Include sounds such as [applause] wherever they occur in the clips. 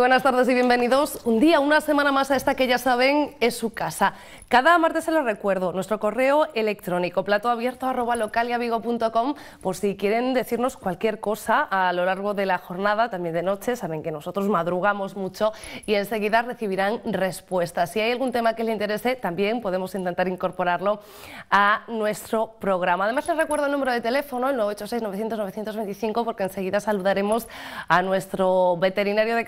Buenas tardes y bienvenidos. Un día, una semana más a esta que ya saben es su casa. Cada martes se lo recuerdo, nuestro correo electrónico plato abierto arroba por si quieren decirnos cualquier cosa a lo largo de la jornada, también de noche. Saben que nosotros madrugamos mucho y enseguida recibirán respuestas. Si hay algún tema que les interese, también podemos intentar incorporarlo a nuestro programa. Además, les recuerdo el número de teléfono, el 986-900-925, porque enseguida saludaremos a nuestro veterinario de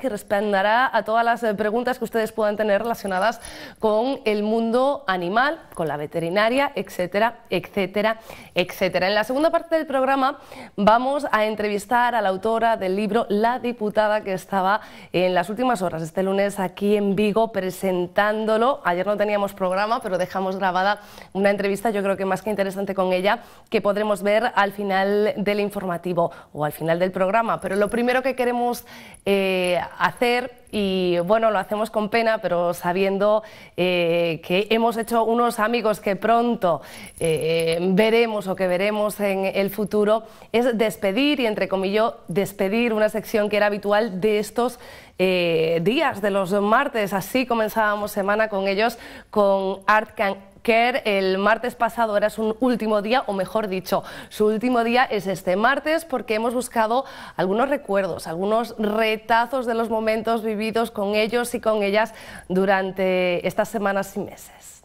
que responderá a todas las eh, preguntas que ustedes puedan tener relacionadas con el mundo animal, con la veterinaria, etcétera, etcétera, etcétera. En la segunda parte del programa vamos a entrevistar a la autora del libro La diputada que estaba en las últimas horas, este lunes aquí en Vigo presentándolo. Ayer no teníamos programa, pero dejamos grabada una entrevista, yo creo que más que interesante con ella, que podremos ver al final del informativo o al final del programa. Pero lo primero que queremos eh, hacer y bueno, lo hacemos con pena, pero sabiendo eh, que hemos hecho unos amigos que pronto eh, veremos o que veremos en el futuro, es despedir y entre comillas despedir una sección que era habitual de estos eh, días, de los martes. Así comenzábamos semana con ellos, con Art Can el martes pasado era su último día, o mejor dicho, su último día es este martes porque hemos buscado algunos recuerdos, algunos retazos de los momentos vividos con ellos y con ellas durante estas semanas y meses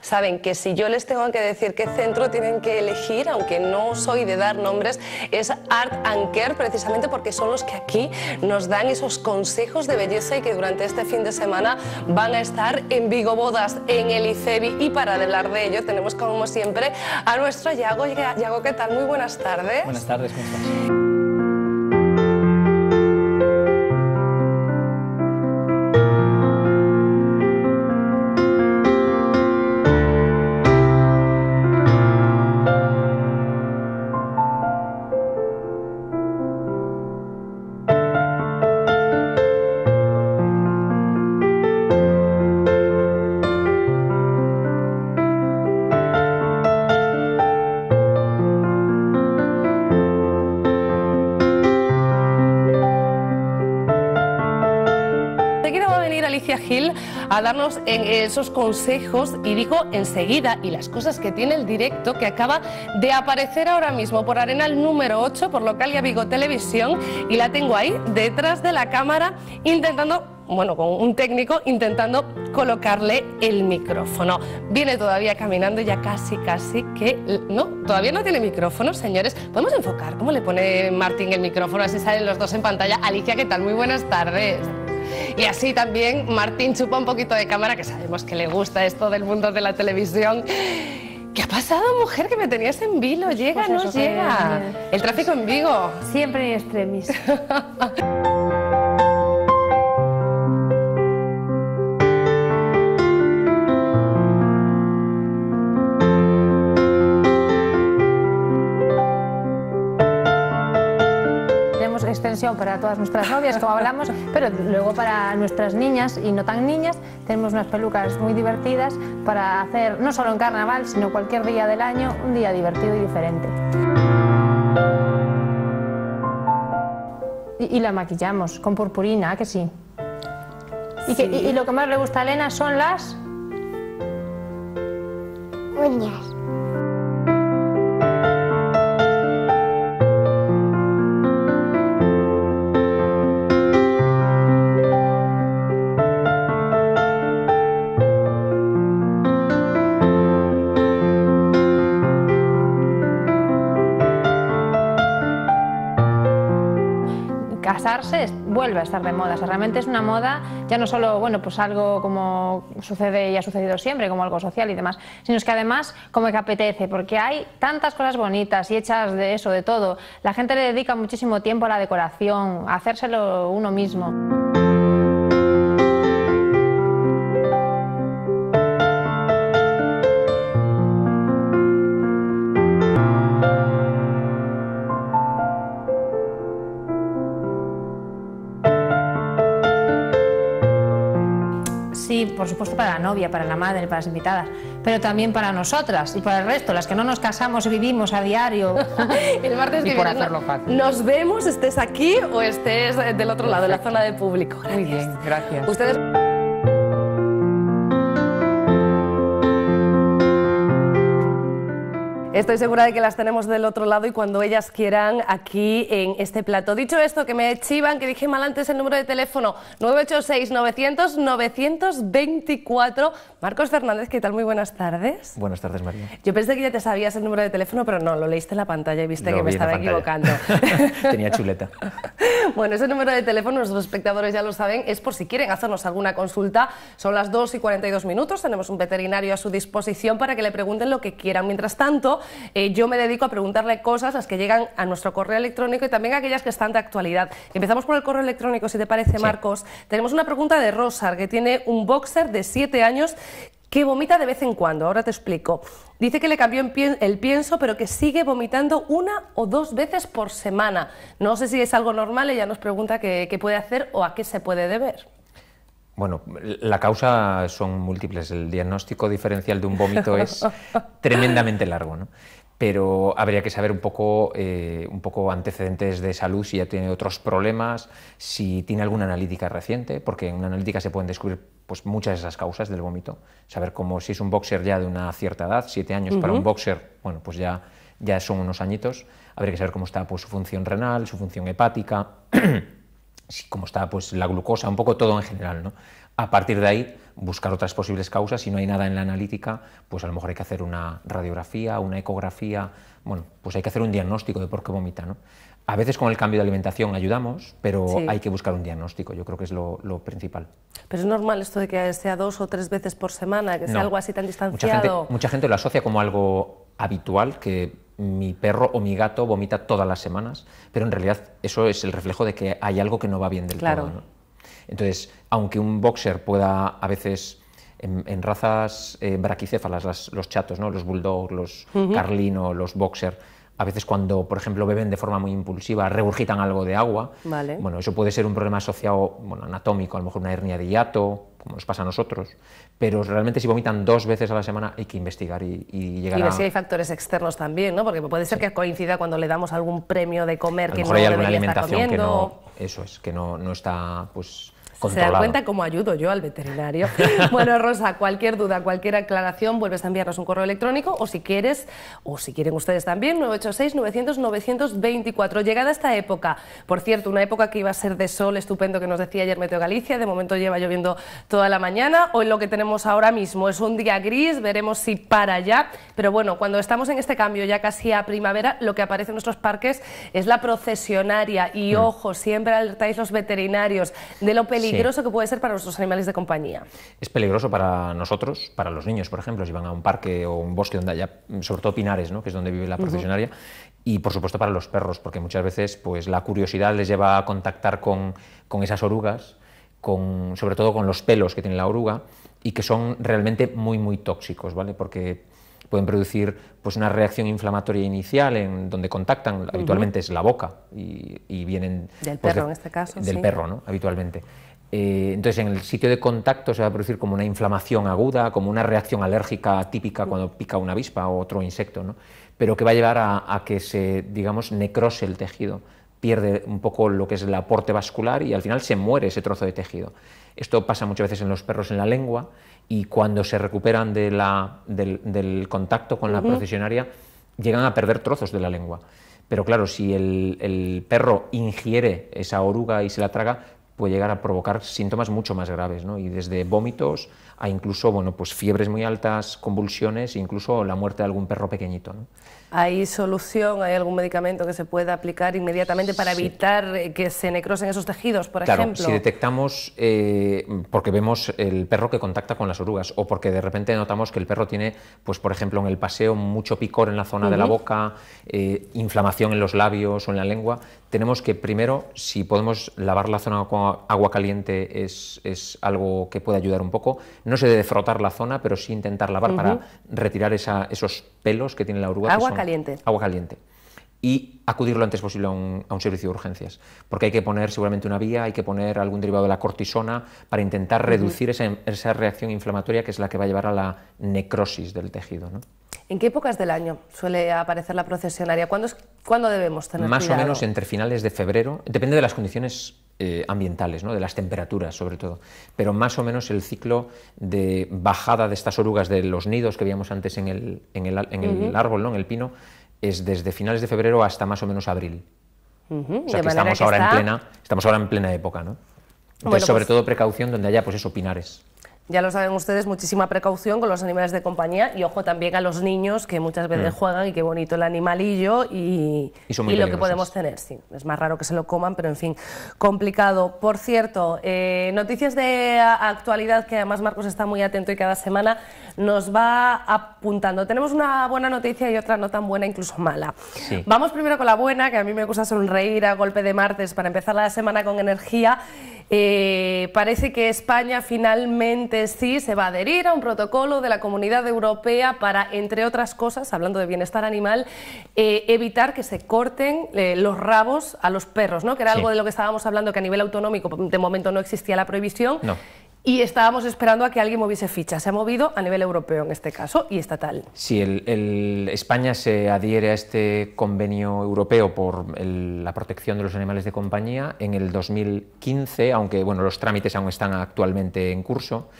saben que si yo les tengo que decir qué centro tienen que elegir, aunque no soy de dar nombres, es Art and Care, precisamente porque son los que aquí nos dan esos consejos de belleza y que durante este fin de semana van a estar en Vigo Bodas, en el ICEBI. Y para hablar de ello tenemos como siempre a nuestro Yago. Yago, ¿qué tal? Muy buenas tardes. Buenas tardes, ¿cómo estás? A darnos esos consejos y digo enseguida y las cosas que tiene el directo que acaba de aparecer ahora mismo por Arenal número 8 por Localia Vigo Televisión y la tengo ahí detrás de la cámara intentando bueno, con un técnico intentando colocarle el micrófono. Viene todavía caminando ya casi, casi que... No, todavía no tiene micrófono, señores. ¿Podemos enfocar cómo le pone Martín el micrófono? Así salen los dos en pantalla. Alicia, ¿qué tal? Muy buenas tardes. Y así también Martín chupa un poquito de cámara, que sabemos que le gusta esto del mundo de la televisión. ¿Qué ha pasado, mujer? Que me tenías en vilo. ¿Llega pues no llega? El tráfico en Vigo. Siempre en extremis. [laughs] para todas nuestras novias, como hablamos, pero luego para nuestras niñas y no tan niñas tenemos unas pelucas muy divertidas para hacer, no solo en carnaval, sino cualquier día del año, un día divertido y diferente. Y, la maquillamos con purpurina, que sí. Y, y lo que más le gusta a Elena son las... Uñas. Vuelve a estar de moda. realmente es una moda, ya no solo, bueno, pues algo como sucede y ha sucedido siempre, como algo social y demás, sino es que además como que apetece, porque hay tantas cosas bonitas y hechas de eso, de todo. La gente le dedica muchísimo tiempo a la decoración, a hacérselo uno mismo. Por supuesto para la novia, para la madre, para las invitadas, pero también para nosotras y para el resto, las que no nos casamos y vivimos a diario. [laughs] el martes y que por viene hacerlo fácil. Nos vemos, estés aquí o estés del otro lado, en la zona de público. Muy bien, gracias. Ustedes... Estoy segura de que las tenemos del otro lado y cuando ellas quieran aquí en este plato. Dicho esto, que me chivan, que dije mal antes el número de teléfono 986-900-924. Marcos Fernández, ¿qué tal? Muy buenas tardes. Buenas tardes, María. Yo pensé que ya te sabías el número de teléfono, pero no, lo leíste en la pantalla y viste Lo que me estaba equivocando. [laughs] Tenía chuleta. [laughs] Bueno, ese número de teléfono, nuestros espectadores ya lo saben, es por si quieren hacernos alguna consulta. Son las 2 y 42 minutos, tenemos un veterinario a su disposición para que le pregunten lo que quieran. Mientras tanto, eh, yo me dedico a preguntarle cosas, las que llegan a nuestro correo electrónico y también aquellas que están de actualidad. Empezamos por el correo electrónico, si te parece, Marcos. Tenemos una pregunta de Rosar, que tiene un boxer de 7 años que vomita de vez en cuando, ahora te explico. Dice que le cambió el pienso, pero que sigue vomitando una o dos veces por semana. No sé si es algo normal, ella nos pregunta qué, qué puede hacer o a qué se puede deber. Bueno, la causa son múltiples. El diagnóstico diferencial de un vómito es [laughs] tremendamente largo, ¿no? Pero habría que saber un poco, eh, un poco antecedentes de salud, si ya tiene otros problemas, si tiene alguna analítica reciente, porque en una analítica se pueden descubrir pues, muchas de esas causas del vómito. Saber cómo si es un boxer ya de una cierta edad, siete años para un boxer, bueno, pues ya, ya son unos añitos. Habría que saber cómo está pues, su función renal, su función hepática, [clears throat] si- cómo está pues, la glucosa, un poco todo en general. ¿no? A partir de ahí, buscar otras posibles causas. Si no hay nada en la analítica, pues a lo mejor hay que hacer una radiografía, una ecografía. Bueno, pues hay que hacer un diagnóstico de por qué vomita. ¿no? A veces con el cambio de alimentación ayudamos, pero Sí. hay que buscar un diagnóstico. Yo creo que es lo, lo principal. Pero es normal esto de que sea dos o tres veces por semana, que sea No. algo así tan Mucha gente, distanciado. mucha gente lo asocia como algo habitual, que mi perro o mi gato vomita todas las semanas, pero en realidad eso es el reflejo de que hay algo que no va bien del Claro. todo. ¿no? Entonces, aunque un boxer pueda a veces en, en razas eh, braquicéfalas, las- los chatos, ¿no? los bulldog, los carlino, los boxer, a veces cuando, por ejemplo, beben de forma muy impulsiva, regurgitan algo de agua, Vale. bueno, eso puede ser un problema asociado, bueno, anatómico, a lo mejor una hernia de hiato, como nos pasa a nosotros, pero realmente si vomitan dos veces a la semana hay que investigar y, y llegar Y a... ver si hay factores externos también, ¿no? Porque puede ser que coincida cuando le damos algún premio de comer a que mejor no hay alguna estar alimentación que comiendo. no, eso es, que no, no está pues ¿Se controlada. dan cuenta cómo ayudo yo al veterinario? [laughs] bueno, Rosa, cualquier duda, cualquier aclaración, vuelves a enviarnos un correo electrónico o si quieres, o si quieren ustedes también, 986-900-924. Llegada esta época, por cierto, una época que iba a ser de sol estupendo que nos decía ayer Meteo Galicia, de momento lleva lloviendo toda la mañana, hoy lo que tenemos ahora mismo es un día gris, veremos si para ya, pero bueno, cuando estamos en este cambio ya casi a primavera, lo que aparece en nuestros parques es la procesionaria y Mm. ojo, siempre alertáis los veterinarios de lo peligroso que puede ser para nuestros animales de compañía. Es peligroso para nosotros, para los niños, por ejemplo, si van a un parque o un bosque donde haya, sobre todo pinares, ¿no? que es donde vive la procesionaria, y por supuesto para los perros, porque muchas veces pues, la curiosidad les lleva a contactar con, con esas orugas, con, sobre todo con los pelos que tiene la oruga, y que son realmente muy, muy tóxicos, ¿vale? porque pueden producir pues, una reacción inflamatoria inicial en donde contactan, habitualmente es la boca, y, y vienen... Del pues, perro, de- en este caso, Del sí. perro, ¿no? habitualmente. Eh, entonces, en el sitio de contacto se va a producir como una inflamación aguda, como una reacción alérgica típica cuando pica una avispa o otro insecto, ¿no? pero que va a llevar a, a que se, digamos, necrose el tejido, pierde un poco lo que es el aporte vascular y al final se muere ese trozo de tejido. Esto pasa muchas veces en los perros en la lengua y cuando se recuperan de la- del, del contacto con la procesionaria llegan a perder trozos de la lengua. Pero claro, si el, el perro ingiere esa oruga y se la traga, puede llegar a provocar síntomas mucho más graves, ¿no? y desde vómitos a incluso bueno, pues fiebres muy altas, convulsiones e incluso la muerte de algún perro pequeñito. ¿no? ¿Hay solución, hay algún medicamento que se pueda aplicar inmediatamente para Sí. evitar eh, que se necrosen esos tejidos, por Claro, ejemplo? si detectamos, eh, porque vemos el perro que contacta con las orugas, o porque de repente notamos que el perro tiene, pues por ejemplo, en el paseo mucho picor en la zona de la boca, eh, inflamación en los labios o en la lengua, tenemos que primero, si podemos lavar la zona con agua caliente, es, es algo que puede ayudar un poco. No se debe frotar la zona, pero sí intentar lavar para retirar esa- esos pelos que tiene la oruga. Agua caliente. Agua caliente. y acudir lo antes posible a un, servicio de urgencias, porque hay que poner seguramente una vía, hay que poner algún derivado de la cortisona para intentar reducir esa, reacción inflamatoria que es la que va a llevar a la necrosis del tejido. ¿En qué épocas del año suele aparecer la procesionaria? ¿Cuándo, ¿cuándo debemos tener Más o menos entre finales de febrero, depende de las condiciones eh, ambientales, ¿no? de las temperaturas sobre todo, pero más o menos el ciclo de bajada de estas orugas de los nidos que veíamos antes en el, en el, en el árbol, ¿no? en el pino, es desde finales de febrero hasta más o menos abril. O sea que estamos ahora en plena, estamos ahora en plena época, ¿no? Entonces, sobre pues todo precaución donde haya pues eso, pinares. Ya lo saben ustedes, muchísima precaución con los animales de compañía y ojo también a los niños que muchas veces mm. juegan y qué bonito el animalillo y, lo que podemos tener. Sí, es más raro que se lo coman, pero en fin, complicado. Por cierto, eh, noticias de actualidad que además Marcos está muy atento y cada semana nos va apuntando. Tenemos una buena noticia y otra no tan buena, incluso mala. Vamos primero con la buena, que a mí me gusta sonreír a golpe de martes para empezar la semana con energía. Eh, parece que España finalmente sí se va a adherir a un protocolo de la Comunidad Europea para, entre otras cosas, hablando de bienestar animal, eh, evitar que se corten eh, los rabos a los perros, ¿no? que era algo de lo que estábamos hablando, que a nivel autonómico de momento no existía la prohibición. No y estábamos esperando a que alguien moviese ficha. Se ha movido a nivel europeo en este caso y estatal. Sí, el, España se adhiere a este convenio europeo por la protección de los animales de compañía en el 2015, aunque bueno, los trámites aún están actualmente en curso.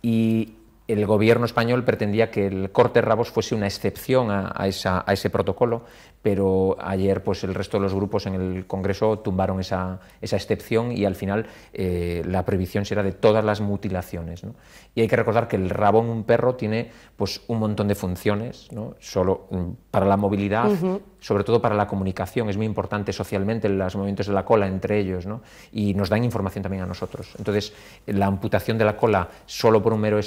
Y el gobierno español pretendía que el corte rabos fuese una excepción a, ese protocolo, pero ayer pues, el resto de los grupos en el Congreso tumbaron esa, excepción y al final eh, la prohibición será de todas las mutilaciones. Y hay que recordar que el rabo en un perro tiene pues, un montón de funciones, ¿no? solo mm, para la movilidad, sobre todo para la comunicación, es muy importante socialmente los movimientos de la cola entre ellos, ¿no? y nos dan información también a nosotros. Entonces, la amputación de la cola solo por un mero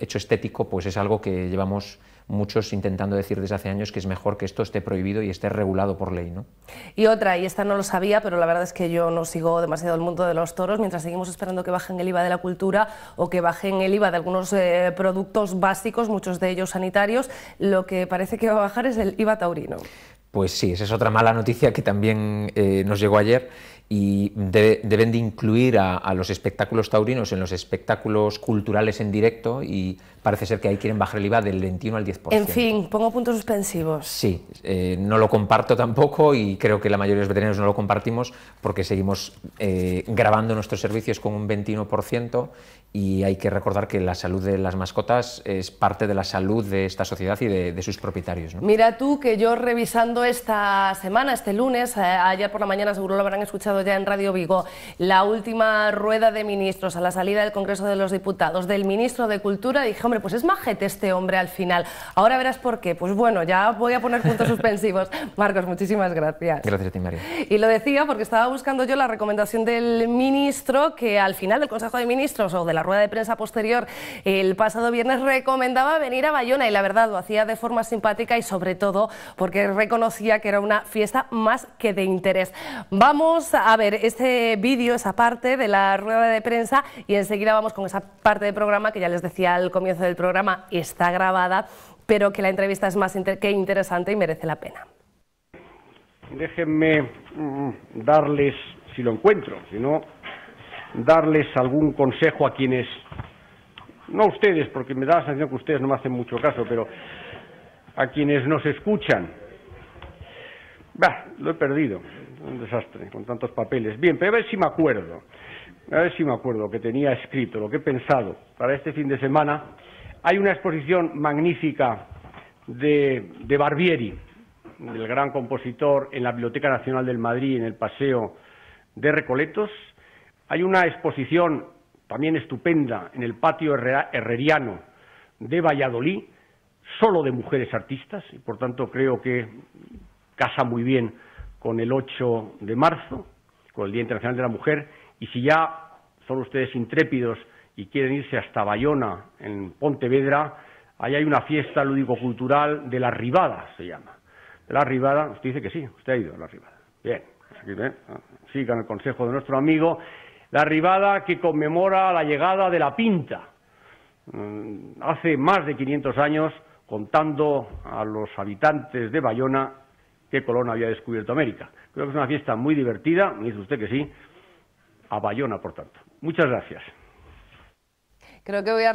hecho estético, pues es algo que llevamos muchos intentando decir desde hace años que es mejor que esto esté prohibido y esté regulado por ley. ¿no? Y otra, y esta no lo sabía, pero la verdad es que yo no sigo demasiado el mundo de los toros, mientras seguimos esperando que bajen el IVA de la cultura o que bajen el IVA de algunos eh, productos básicos, muchos de ellos sanitarios, lo que parece que va a bajar es el IVA taurino. Pues sí, esa es otra mala noticia que también eh, nos llegó ayer y deben de incluir a, los espectáculos taurinos en los espectáculos culturales en directo y parece ser que ahí quieren bajar el IVA del 21 al 10%. En fin, pongo puntos suspensivos. Sí, eh, no lo comparto tampoco y creo que la mayoría de los veterinarios no lo compartimos porque seguimos eh, grabando nuestros servicios con un 21% y hay que recordar que la salud de las mascotas es parte de la salud de esta sociedad y de, sus propietarios. Mira tú que yo revisando esta semana, este lunes, eh, ayer por la mañana seguro lo habrán escuchado ya en Radio Vigo, la última rueda de ministros a la salida del Congreso de los Diputados del ministro de Cultura, dije, hombre, pues es majete este hombre al final. Ahora verás por qué. Pues bueno, ya voy a poner puntos suspensivos. [laughs] Marcos, muchísimas gracias. Gracias a ti, María. Y lo decía porque estaba buscando yo la recomendación del ministro que al final del Consejo de Ministros o de la rueda de prensa posterior el pasado viernes recomendaba venir a Bayona y la verdad lo hacía de forma simpática y sobre todo porque reconocía que era una fiesta más que de interés. Vamos a ver este vídeo, esa parte de la rueda de prensa y enseguida vamos con esa parte del programa que ya les decía al comienzo del programa está grabada, pero que la entrevista es más que interesante y merece la pena. Déjenme mm, darles, si lo encuentro, si no, darles algún consejo a quienes, no a ustedes, porque me da la sensación que ustedes no me hacen mucho caso, pero a quienes nos escuchan. Bah, lo he perdido, un desastre, con tantos papeles. Bien, pero a ver si me acuerdo, a ver si me acuerdo que tenía escrito, lo que he pensado para este fin de semana. Hay una exposición magnífica de, de Barbieri, del gran compositor, en la Biblioteca Nacional del Madrid, en el Paseo de Recoletos, hay una exposición también estupenda en el patio herreriano de Valladolid, solo de mujeres artistas, y por tanto creo que casa muy bien con el 8 de marzo, con el Día Internacional de la Mujer, y si ya son ustedes intrépidos y quieren irse hasta Bayona, en Pontevedra, ahí hay una fiesta lúdico-cultural de la Ribada, se llama. De la Ribada, usted dice que sí, usted ha ido a la Ribada. Bien, pues sigan el consejo de nuestro amigo la ribada que conmemora la llegada de la Pinta. Mm, hace más de 500 años, contando a los habitantes de Bayona que Colón había descubierto América. Creo que es una fiesta muy divertida, me dice usted que sí, a Bayona, por tanto. Muchas gracias. Creo que voy a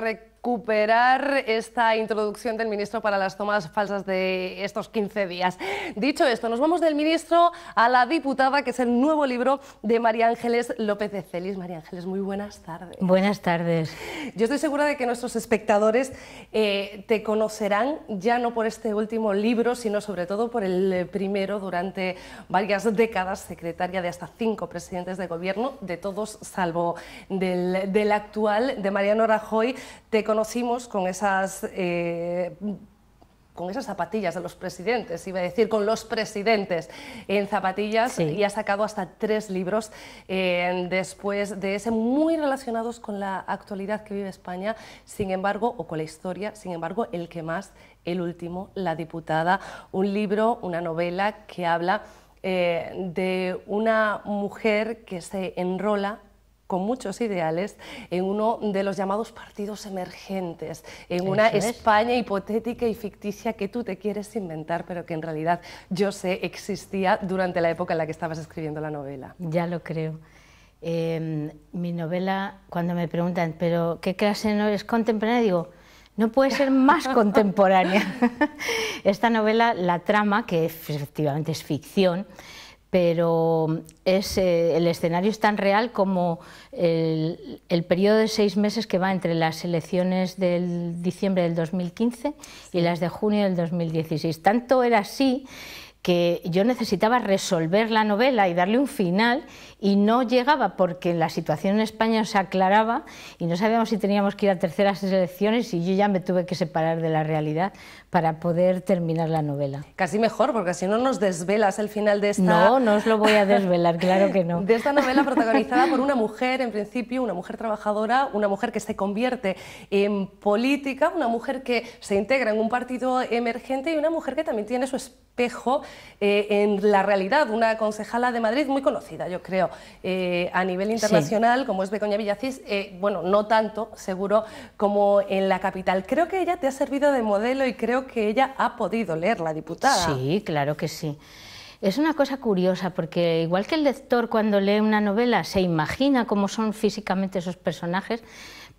recuperar esta introducción del ministro para las tomas falsas de estos 15 días. Dicho esto, nos vamos del ministro a la diputada, que es el nuevo libro de María Ángeles López de Celis. María Ángeles, muy buenas tardes. Buenas tardes. Yo estoy segura de que nuestros espectadores eh, te conocerán ya no por este último libro, sino sobre todo por el primero durante varias décadas, secretaria de hasta cinco presidentes de gobierno, de todos salvo del, del actual, de Mariano Rajoy. Te conocimos con esas... Eh, con esas zapatillas de los presidentes, iba a decir, con los presidentes en zapatillas Sí. y ha sacado hasta tres libros eh, después de ese, muy relacionados con la actualidad que vive España, sin embargo, o con la historia, sin embargo, el que más, el último, La diputada, un libro, una novela que habla eh, de una mujer que se enrola con muchos ideales en uno de los llamados partidos emergentes, en una es. España hipotética y ficticia que tú te quieres inventar, pero que en realidad yo sé existía durante la época en la que estabas escribiendo la novela. Ya lo creo. Eh, mi novela, cuando me preguntan, ¿pero qué clase novela es contemporánea? Digo, no puede ser más [laughs] contemporánea. [laughs] Esta novela, la trama, que efectivamente es ficción, pero es, eh, el escenario es tan real como el, el periodo de seis meses que va entre las elecciones del diciembre del 2015 y las de junio del 2016. Tanto era así que yo necesitaba resolver la novela y darle un final y no llegaba porque la situación en España se aclaraba y no sabíamos si teníamos que ir a terceras elecciones y yo ya me tuve que separar de la realidad para poder terminar la novela. Casi mejor, porque si no nos desvelas el final de esta... No, no os lo voy a desvelar, claro que no. [laughs] De esta novela protagonizada por una mujer, en principio, una mujer trabajadora, una mujer que se convierte en política, una mujer que se integra en un partido emergente y una mujer que también tiene su espejo eh, en la realidad, una concejala de Madrid muy conocida, yo creo, eh, a nivel internacional, como es Begoña Villacís, eh, bueno, no tanto, seguro, como en la capital. Creo que ella te ha servido de modelo y creo que ella ha podido leer la diputada. Sí, claro que sí. Es una cosa curiosa porque igual que el lector cuando lee una novela se imagina cómo son físicamente esos personajes,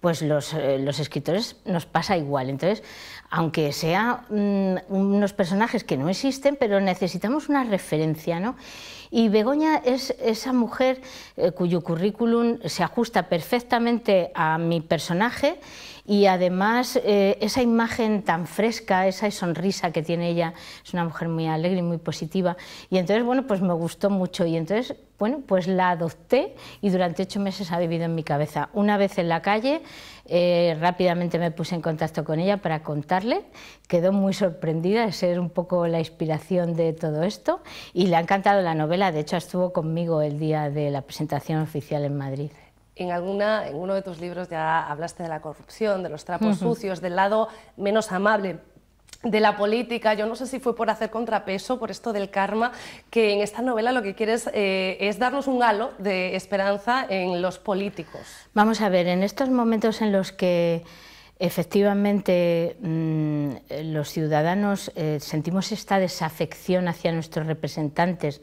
pues los, eh, los escritores nos pasa igual. Entonces, aunque sean unos personajes que no existen, pero necesitamos una referencia, ¿no? Y Begoña es esa mujer eh, cuyo currículum se ajusta perfectamente a mi personaje y además eh, esa imagen tan fresca, esa sonrisa que tiene ella, es una mujer muy alegre y muy positiva. Y entonces, bueno, pues me gustó mucho y entonces, bueno, pues la adopté y durante ocho meses ha vivido en mi cabeza. Una vez en la calle, eh, rápidamente me puse en contacto con ella para contarle, quedó muy sorprendida de ser un poco la inspiración de todo esto y le ha encantado la novela, de hecho estuvo conmigo el día de la presentación oficial en Madrid. En, alguna, en uno de tus libros ya hablaste de la corrupción, de los trapos sucios, del lado menos amable de la política. Yo no sé si fue por hacer contrapeso, por esto del karma, que en esta novela lo que quieres eh, es darnos un halo de esperanza en los políticos. Vamos a ver, en estos momentos en los que efectivamente mmm, los ciudadanos eh, sentimos esta desafección hacia nuestros representantes,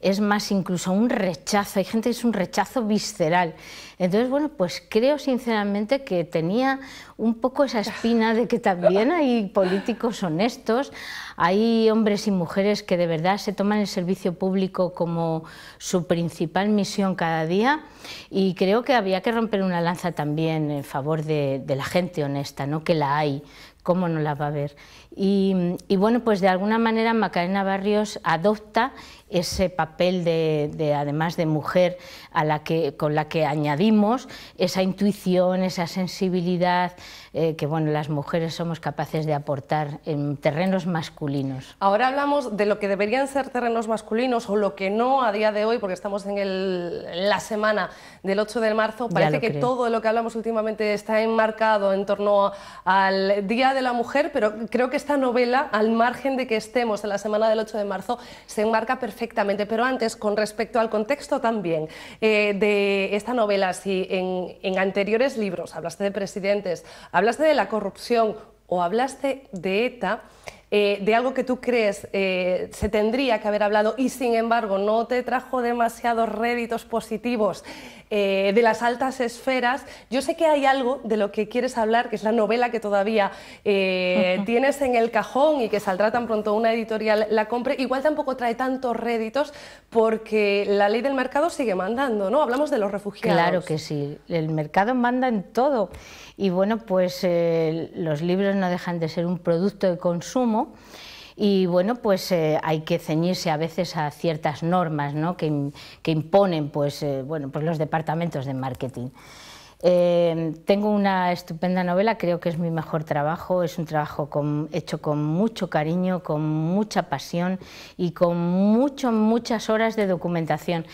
es más incluso un rechazo, hay gente que es un rechazo visceral. Entonces, bueno, pues creo sinceramente que tenía un poco esa espina de que también hay políticos honestos, hay hombres y mujeres que de verdad se toman el servicio público como su principal misión cada día y creo que había que romper una lanza también en favor de, la gente honesta, ¿no? que la hay, cómo no la va a ver. Y, bueno, pues de alguna manera Macarena Barrios adopta ese papel de, de, además de mujer a la que, con la que añadimos esa intuición, esa sensibilidad eh, que bueno, las mujeres somos capaces de aportar en terrenos masculinos. Ahora hablamos de lo que deberían ser terrenos masculinos o lo que no a día de hoy, porque estamos en, el, la semana del 8 de marzo. Parece que creo. todo lo que hablamos últimamente está enmarcado en torno al Día de la Mujer, pero creo que esta novela, al margen de que estemos en la semana del 8 de marzo, se enmarca perfectamente. Pero antes, con respecto al contexto también eh, de esta novela, si en, en anteriores libros hablaste de presidentes, hablaste de la corrupción o hablaste de ETA, eh, de algo que tú crees eh, se tendría que haber hablado y sin embargo no te trajo demasiados réditos positivos eh, de las altas esferas, yo sé que hay algo de lo que quieres hablar, que es la novela que todavía tienes en el cajón y que saldrá tan pronto una editorial la compre, igual tampoco trae tantos réditos porque la ley del mercado sigue mandando, ¿no? Hablamos de los refugiados. Claro que sí, el mercado manda en todo y bueno, pues eh, los libros no dejan de ser un producto de consumo y bueno, pues eh, hay que ceñirse a veces a ciertas normas ¿no? que, que, imponen pues, eh, bueno, pues los departamentos de marketing. Tengo una estupenda novela, creo que es mi mejor trabajo, es un trabajo hecho con mucho cariño, con mucha pasión y con mucho, muchas horas de documentación.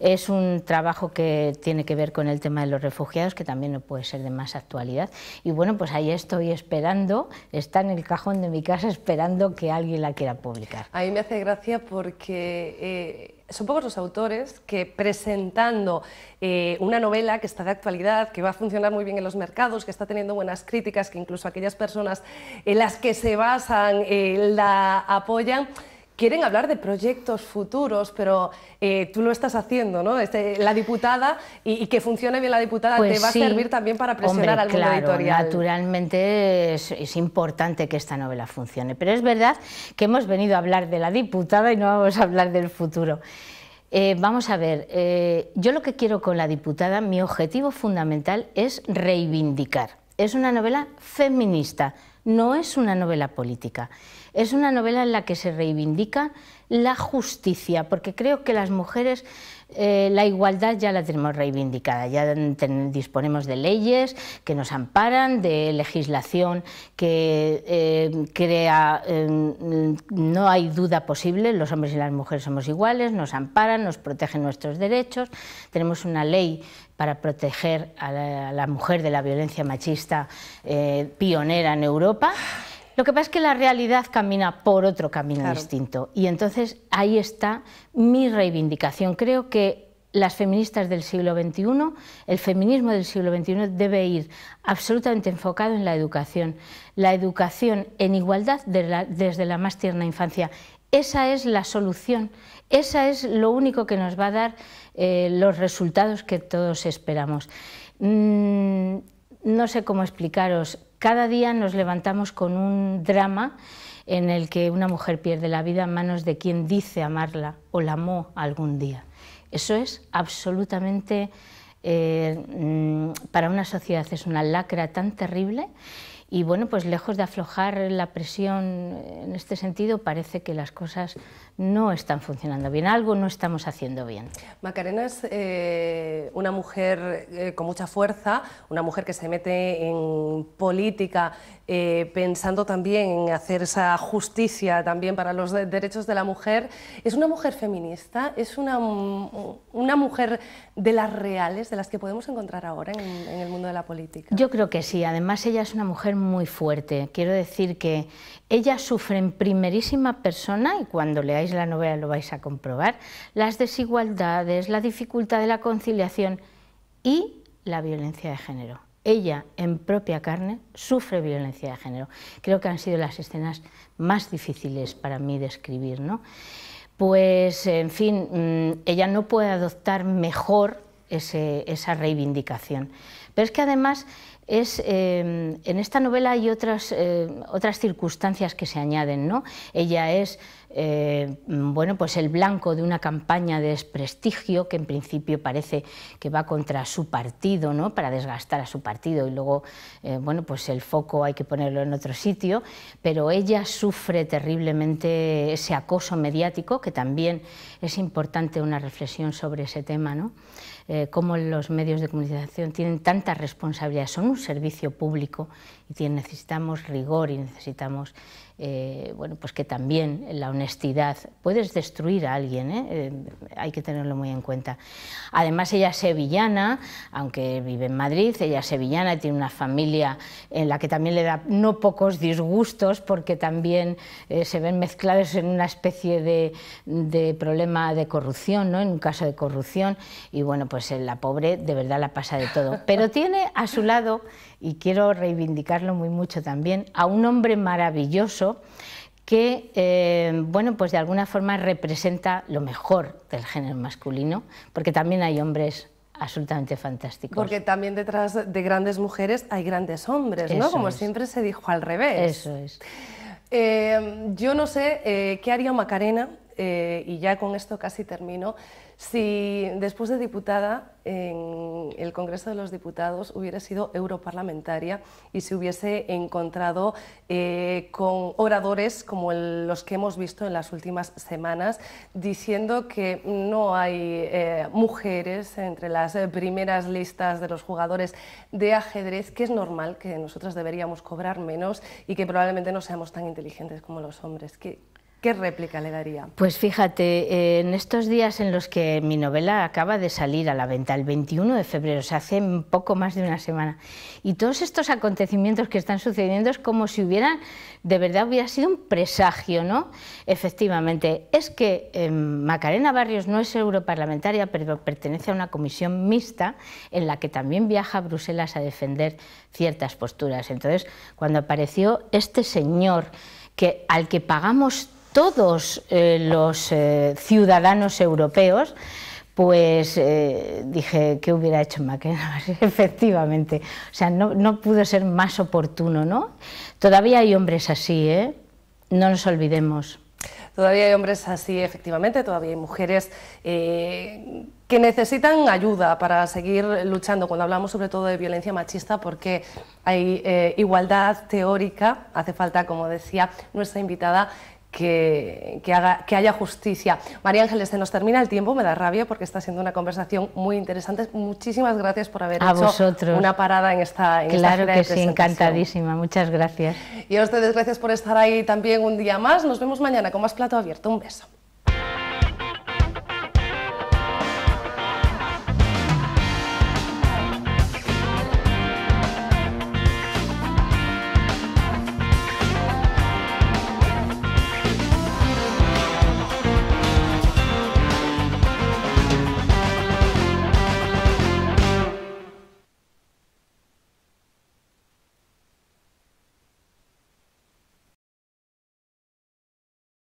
Es un trabajo que tiene que ver con el tema de los refugiados, que también no puede ser de más actualidad. Y bueno, pues ahí estoy esperando, está en el cajón de mi casa esperando que alguien la quiera publicar. A mí me hace gracia porque... Eh, son pocos los autores que presentando eh, una novela que está de actualidad, que va a funcionar muy bien en los mercados, que está teniendo buenas críticas, que incluso aquellas personas en las que se basan eh, la apoyan, quieren hablar de proyectos futuros, pero eh, tú lo estás haciendo, ¿no? Este, la diputada, y, que funcione bien la diputada, pues te va a servir también para presionar al mundo editorial. Naturalmente es, importante que esta novela funcione, pero es verdad que hemos venido a hablar de la diputada y no vamos a hablar del futuro. Eh, vamos a ver, eh, yo lo que quiero con la diputada, mi objetivo fundamental es reivindicar. Es una novela feminista, no es una novela política. Es una novela en la que se reivindica la justicia, porque creo que las mujeres eh, la igualdad ya la tenemos reivindicada, ya disponemos de leyes que nos amparan, de legislación que eh, crea, eh, no hay duda posible, los hombres y las mujeres somos iguales, nos amparan, nos protegen nuestros derechos, tenemos una ley para proteger a la mujer de la violencia machista pionera en Europa. Lo que pasa es que la realidad camina por otro camino distinto y entonces ahí está mi reivindicación. Creo que las feministas del siglo XXI, el feminismo del siglo XXI debe ir absolutamente enfocado en la educación, la educación en igualdad desde la más tierna infancia. Esa es la solución, esa es lo único que nos va a dar eh, los resultados que todos esperamos. Mm, no sé cómo explicaros, cada día nos levantamos con un drama en el que una mujer pierde la vida en manos de quien dice amarla o la amó algún día. Eso es absolutamente, eh, mm, para una sociedad es una lacra tan terrible y bueno, pues lejos de aflojar la presión en este sentido, parece que las cosas no están funcionando bien, algo no estamos haciendo bien. Macarena es eh, una mujer eh, con mucha fuerza, una mujer que se mete en política eh, pensando también en hacer esa justicia también para los derechos de la mujer. ¿Es una mujer feminista? ¿Es una, una mujer de las reales, de las que podemos encontrar ahora en, en el mundo de la política? Yo creo que sí, además ella es una mujer muy fuerte. Quiero decir que ella sufre en primerísima persona, y cuando la novela lo vais a comprobar, las desigualdades, la dificultad de la conciliación y la violencia de género. Ella, en propia carne, sufre violencia de género. Creo que han sido las escenas más difíciles para mí de escribir. ¿no? Pues, en fin, mm, ella no puede adoptar mejor esa reivindicación. Pero es que además es, em, en esta novela hay otras, eh, otras circunstancias que se añaden. ¿no? Ella es eh, bueno, pues el blanco de una campaña de desprestigio que en principio parece que va contra su partido, ¿no? para desgastar a su partido y luego eh, bueno, pues el foco hay que ponerlo en otro sitio, pero ella sufre terriblemente ese acoso mediático, que también es importante una reflexión sobre ese tema. ¿no? Eh, cómo los medios de comunicación tienen tanta responsabilidad, son un servicio público y necesitamos rigor y necesitamos eh, bueno, pues que también la honestidad, puedes destruir a alguien, ¿eh? Hay que tenerlo muy en cuenta. Además ella es sevillana, aunque vive en Madrid, ella es sevillana y tiene una familia en la que también le da no pocos disgustos porque también se ven mezclados en una especie de, de, problema de corrupción, ¿no? en un caso de corrupción, y bueno, pues la pobre de verdad la pasa de todo. Pero tiene a su lado y quiero reivindicarlo muy mucho también, a un hombre maravilloso que, eh, bueno, pues de alguna forma representa lo mejor del género masculino, porque también hay hombres absolutamente fantásticos. Porque también detrás de grandes mujeres hay grandes hombres, ¿no? Como siempre se dijo al revés. Eso es. Eh, yo no sé eh, qué haría Macarena, y ya con esto casi termino, si después de diputada en el Congreso de los Diputados hubiera sido europarlamentaria y se hubiese encontrado eh, con oradores como los que hemos visto en las últimas semanas, diciendo que no hay eh, mujeres entre las primeras listas de los jugadores de ajedrez, que es normal que nosotras deberíamos cobrar menos y que probablemente no seamos tan inteligentes como los hombres. ¿Qué réplica le daría? Pues fíjate, en estos días en los que mi novela acaba de salir a la venta, el 21 de febrero, o sea, hace poco más de una semana, y todos estos acontecimientos que están sucediendo es como si hubieran, de verdad hubiera sido un presagio, ¿no? Efectivamente, es que em, Macarena Barrios no es europarlamentaria, pero pertenece a una comisión mixta en la que también viaja a Bruselas a defender ciertas posturas. Entonces, cuando apareció este señor que, al que pagamos todos eh, los eh, ciudadanos europeos, pues eh, dije que hubiera hecho Maquena, [laughs] efectivamente. O sea, no, pudo ser más oportuno, ¿no? Todavía hay hombres así, ¿eh? No nos olvidemos. Todavía hay hombres así, efectivamente, todavía hay mujeres que necesitan ayuda para seguir luchando, cuando hablamos sobre todo de violencia machista, porque hay igualdad teórica, hace falta, como decía nuestra invitada, que, haga, que haya justicia. María Ángeles, se nos termina el tiempo, me da rabia porque está siendo una conversación muy interesante. Muchísimas gracias por haber hecho una parada en esta en Claro que sí, encantadísima, muchas gracias. Y a ustedes gracias por estar ahí también un día más. Nos vemos mañana con más Plato Abierto. Un beso.